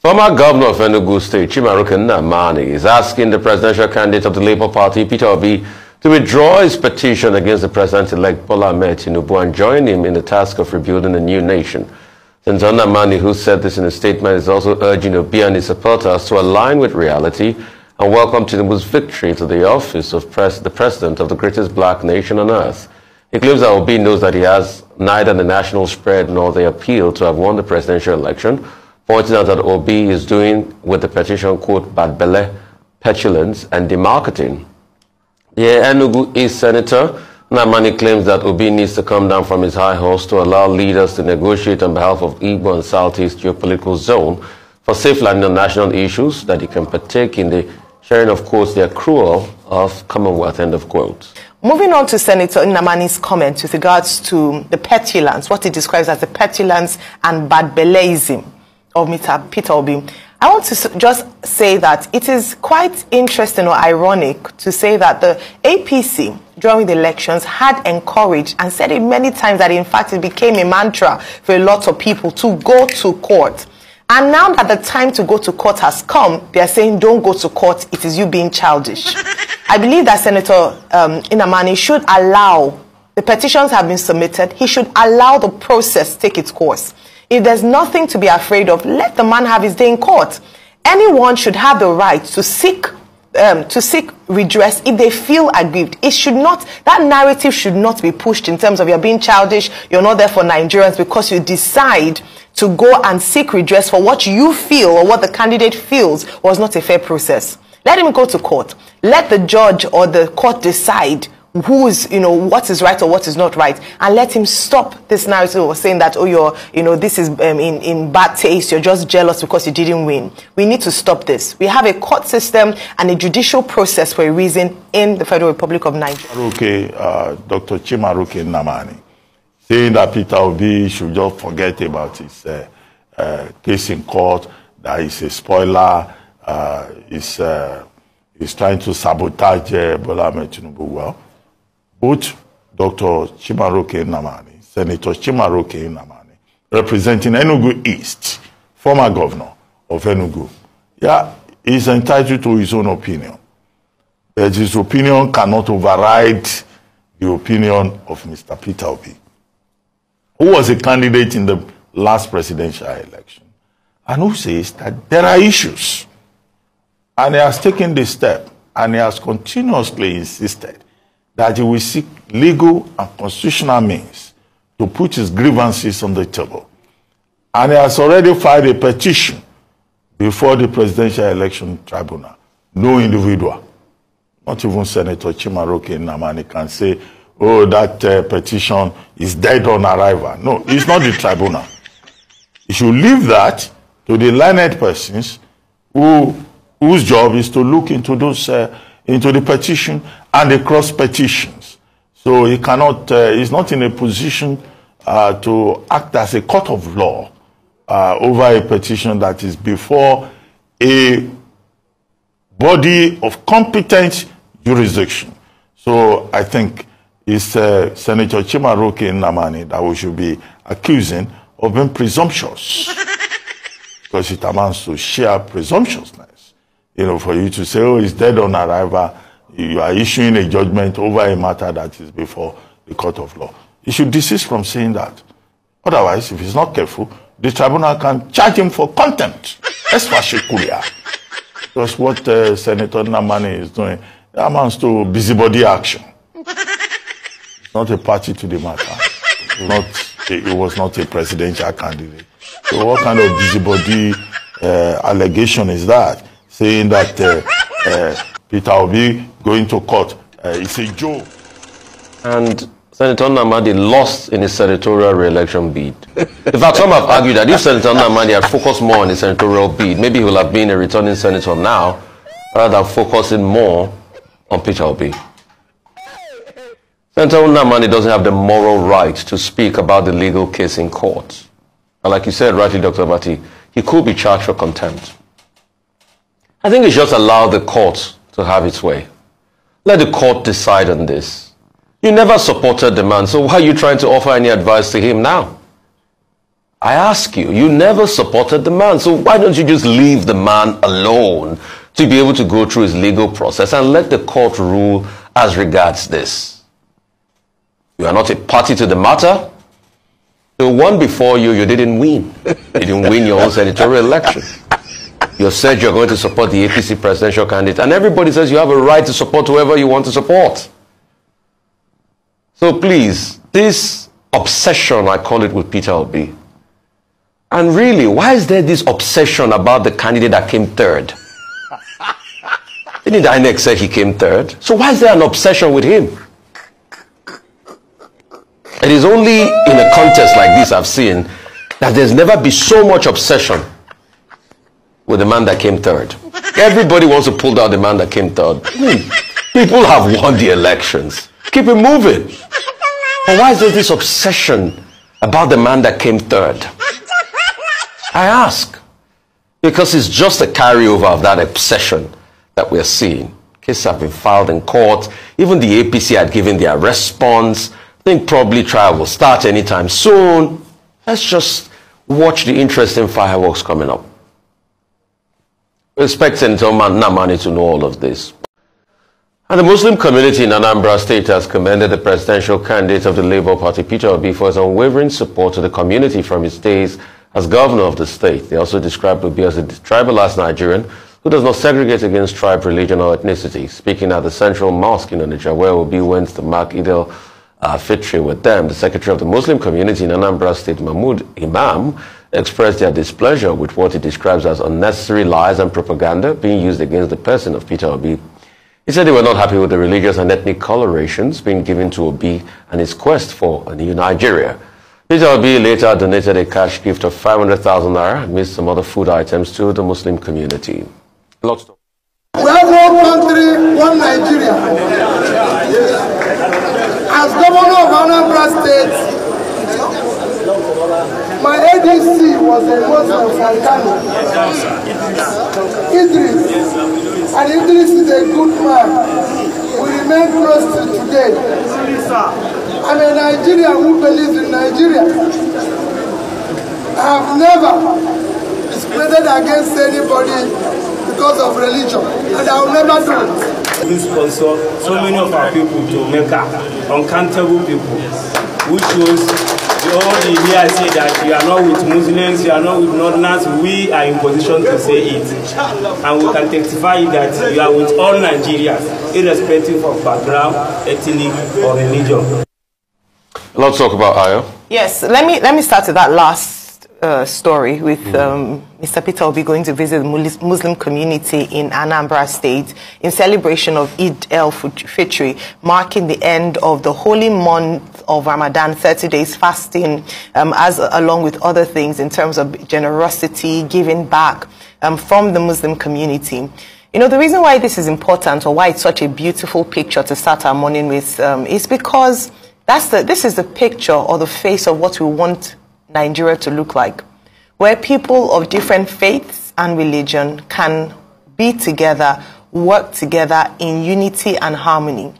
Former governor of Enugu State, Chimaroke Nnamani, is asking the presidential candidate of the Labour Party, Peter Obi, to withdraw his petition against the president-elect Bola Ahmed Tinubu and join him in the task of rebuilding a new nation. Senator Nnamani, who said this in a statement, is also urging Obi and his supporters to align with reality and welcome Tinubu's victory to the office of pres the president of the greatest black nation on earth. He claims that Obi knows that he has neither the national spread nor the appeal to have won the presidential election, pointing out that Obi is doing with the petition, quote, bad belly, petulance, and demarketing. The Enugu East Senator Nnamani claims that Obi needs to come down from his high horse to allow leaders to negotiate on behalf of Igbo and Southeast geopolitical zone for safe landing on national issues that he can partake in the sharing of quotes the accrual of Commonwealth, end of quote. Moving on to Senator Nnamani's comments with regards to the petulance, what he describes as the petulance and bad beleism of Mr. Peter Obi. I want to just say that it is quite interesting or ironic to say that the APC during the elections had encouraged and said it many times that in fact it became a mantra for a lot of people to go to court. And now that the time to go to court has come, they are saying don't go to court, it is you being childish. I believe that Senator um, Nnamani should allow, the petitions have been submitted, he should allow the process take its course. If there's nothing to be afraid of, let the man have his day in court. Anyone should have the right to seek um, to seek redress if they feel aggrieved. It should not, that narrative should not be pushed in terms of you're being childish, you're not there for Nigerians because you decide to go and seek redress for what you feel or what the candidate feels was not a fair process. Let him go to court. Let the judge or the court decide who is, you know, what is right or what is not right, and let him stop this narrative of saying that, oh, you're, you know, this is um, in, in bad taste, you're just jealous because you didn't win. We need to stop this. We have a court system and a judicial process for a reason in the Federal Republic of Nigeria. Okay, uh, Dr. Chimaroke Nnamani, saying that Peter Obi should just forget about his uh, uh, case in court, that he's a spoiler, uh, he's, uh, he's trying to sabotage uh, Bola. Well, both Dr. Chimaroke Nnamani, Senator Chimaroke Nnamani, representing Enugu East, former governor of Enugu, yeah, he's entitled to his own opinion. But his opinion cannot override the opinion of Mr. Peter Obi, who was a candidate in the last presidential election, and who says that there are issues. And he has taken this step, and he has continuously insisted that he will seek legal and constitutional means to put his grievances on the table. And he has already filed a petition before the Presidential Election Tribunal. No individual, not even Senator Chimaroke Nnamani, can say, oh, that uh, petition is dead on arrival. No, it's not the tribunal. You should leave that to the learned persons who, whose job is to look into those uh, into the petition and the cross petitions. So he cannot, uh, he's not in a position uh, to act as a court of law uh, over a petition that is before a body of competent jurisdiction. So I think it's uh, Senator Chimaroke Nnamani that we should be accusing of being presumptuous. because it amounts to sheer presumptuousness you know, for you to say, oh, he's dead on arrival, you are issuing a judgment over a matter that is before the court of law. You should desist from saying that. Otherwise, if he's not careful, the tribunal can charge him for contempt. Esfashikulia. That's what uh, Senator Nnamani is doing. It amounts to busybody action. It's not a party to the matter. Not, it was not a presidential candidate. So what kind of busybody uh, allegation is that? saying that uh, uh, Peter Obi going to court uh, is a joke. And Senator Nnamani lost in his senatorial re-election bid. in fact, some have argued that if Senator Nnamani had focused more on his senatorial bid, maybe he would have been a returning senator now, rather than focusing more on Peter Obi. Senator Nnamani doesn't have the moral right to speak about the legal case in court. And like you said rightly, Dr. Mati, he could be charged for contempt. I think we should just allow the court to have its way. Let the court decide on this. You never supported the man, so why are you trying to offer any advice to him now? I ask you, you never supported the man, so why don't you just leave the man alone to be able to go through his legal process and let the court rule as regards this? You are not a party to the matter. The one before you, you didn't win. You didn't win your own senatorial election. You said you're going to support the APC presidential candidate, and everybody says you have a right to support whoever you want to support. So please, this obsession, I call it with Peter Obi. And really, why is there this obsession about the candidate that came third? Didn't INEC say he came third? So why is there an obsession with him? It is only in a contest like this I've seen that there's never been so much obsession with the man that came third. Everybody wants to pull down the man that came third. Hmm. People have won the elections. Keep it moving. But why is there this obsession about the man that came third? I ask. Because it's just a carryover of that obsession that we're seeing. Cases have been filed in court. Even the APC had given their response. I think probably trial will start anytime soon. Let's just watch the interesting fireworks coming up. We expect Senator Nnamani to know all of this. And the Muslim community in Anambra State has commended the presidential candidate of the Labour Party, Peter Obi, for his unwavering support to the community from his days as governor of the state. They also described Obi as a tribalist Nigerian who does not segregate against tribe, religion, or ethnicity. Speaking at the Central Mosque in Onitsha, where Obi went to mark Eid al-Fitr with them, the secretary of the Muslim community in Anambra State, Mahmoud Imam, expressed their displeasure with what he describes as unnecessary lies and propaganda being used against the person of Peter Obi. He said they were not happy with the religious and ethnic colorations being given to Obi and his quest for a new Nigeria. Peter Obi later donated a cash gift of 500,000 naira amidst some other food items to the Muslim community. Lots of we have one country, one Nigeria. As governor of Anambra State, my ADC was a Muslim from Kano. Idris. And Idris is a good man. We remain close to today. I'm a Nigerian who believes in Nigeria. I have never discriminated against anybody because of religion, and I will never do it. We sponsor so many of our people to Mecca, uncountable people, which shows all the media say that you are not with Muslims, you are not with Northerners, we are in position to say it. And we can testify that you are with all Nigerians, irrespective of background, ethnic, or religion. Let's talk about Ayo. Yes, let me let me start with that last uh, story with um, Mr. Peter will be going to visit the Muslim community in Anambra State in celebration of Eid el-Fitr, marking the end of the holy month of Ramadan, 30 days fasting, um, as along with other things in terms of generosity, giving back um, from the Muslim community. You know, the reason why this is important or why it's such a beautiful picture to start our morning with um, is because that's the, this is the picture or the face of what we want Nigeria to look like, where people of different faiths and religion can be together, work together in unity and harmony.